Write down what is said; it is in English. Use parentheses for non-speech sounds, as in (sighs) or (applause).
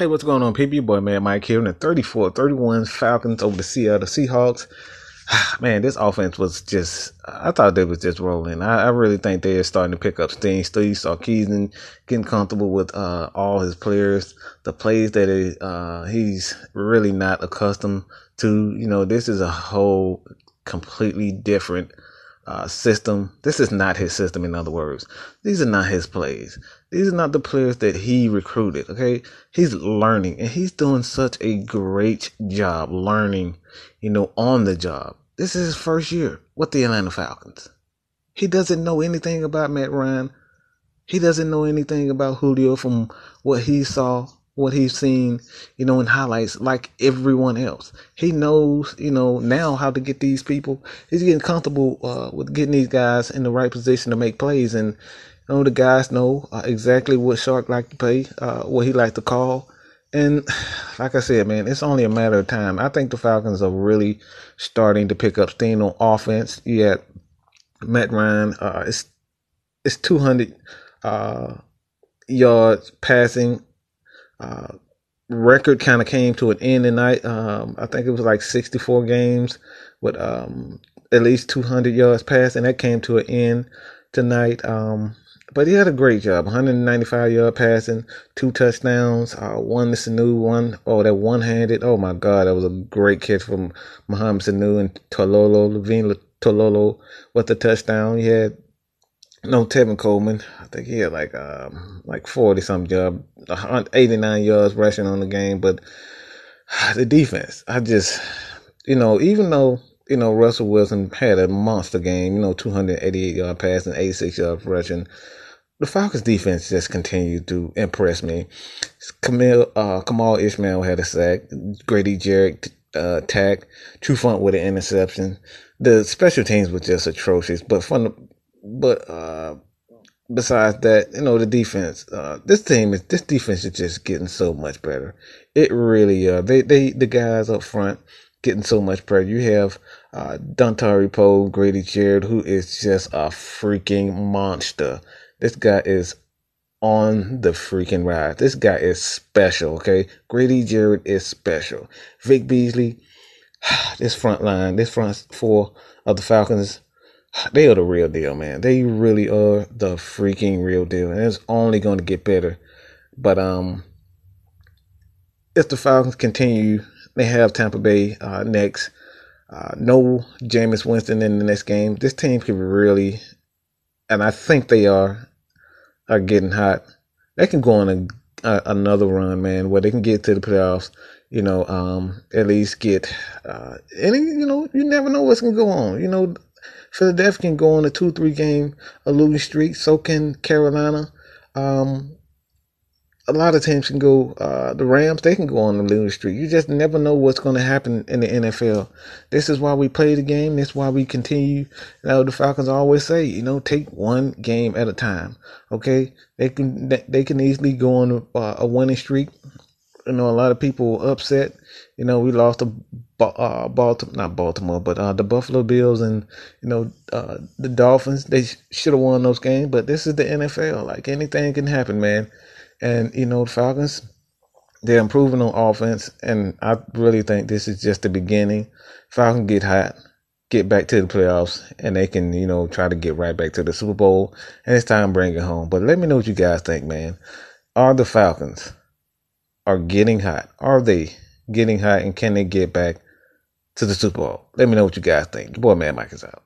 Hey, what's going on, people? Your boy, man, Mike here in the 34 31 Falcons over the Seattle Seahawks. (sighs) Man, this offense was just, I thought they was just rolling. I, I really think they're starting to pick up steam. Steve Sarkisian getting comfortable with uh, all his players, the plays that uh, he's really not accustomed to. You know, this is a whole completely different uh, system. This is not his system, in other words. These are not his plays. These are not the players that he recruited. Okay. He's learning and he's doing such a great job learning, you know, on the job. This is his first year with the Atlanta Falcons. He doesn't know anything about Matt Ryan. He doesn't know anything about Julio from what he saw what he's seen, you know, in highlights like everyone else. He knows, you know, now how to get these people. He's getting comfortable uh, with getting these guys in the right position to make plays, and you know the guys know uh, exactly what Shark like to play, uh, what he like to call. And (sighs) like I said, man, it's only a matter of time. I think the Falcons are really starting to pick up steam on offense. Yeah, Matt Ryan, uh, it's it's 200 uh, yards passing uh, record kind of came to an end tonight. Um, I think it was like 64 games with um, at least 200 yards passing. That came to an end tonight. Um, but he had a great job 195 yard passing, two touchdowns, uh, one to Sanu, one, oh, that one handed. Oh my God, that was a great catch from Mohamed Sanu and Toilolo, Levine Toilolo with the touchdown. He had no, Tevin Coleman. I think he had like um like forty something yard, eighty nine yards rushing on the game. But (sighs) the defense, I just, you know, even though you know Russell Wilson had a monster game, you know, two hundred eighty eight yard passing, eighty six yard rushing. The Falcons defense just continued to impress me. Camille, uh, Kemal Ishmael had a sack. Grady Jarrett uh, tack. Trufant with an interception. The special teams were just atrocious. But from the but uh, besides that, you know, the defense. Uh, this team is this defense is just getting so much better. It really uh they they the guys up front getting so much better. You have uh Dontari Poe, Grady Jarrett, who is just a freaking monster. This guy is on the freaking ride. This guy is special, okay? Grady Jarrett is special. Vic Beasley, (sighs) this front line, this front four of the Falcons they are the real deal, man. They really are the freaking real deal, and it's only going to get better. But um, if the Falcons continue, they have Tampa Bay uh, next. Uh, no Jameis Winston in the next game. This team could really, and I think they are, are getting hot. They can go on a, a another run, man, where they can get to the playoffs. You know, um, at least get, uh, and you know, you never know what's gonna go on. You know, Philadelphia can go on a two three game a losing streak. So can Carolina. Um, a lot of teams can go. Uh, the Rams they can go on a losing streak. You just never know what's going to happen in the NFL. This is why we play the game. This is why we continue. Know, the Falcons always say, you know, take one game at a time. Okay, they can they can easily go on a, a winning streak. You know, a lot of people upset. You know, we lost to uh, Baltimore, not Baltimore, but uh, the Buffalo Bills and you know uh, the Dolphins. They should have won those games, but this is the NFL. Like anything can happen, man. And you know the Falcons, they're improving on offense, and I really think this is just the beginning. Falcons get hot, get back to the playoffs, and they can you know try to get right back to the Super Bowl, and it's time to bring it home. But let me know what you guys think, man. Are the Falcons are getting hot? Are they getting hot, and can they get back? to the Super Bowl. Let me know what you guys think. Your boy, man, Mike is out.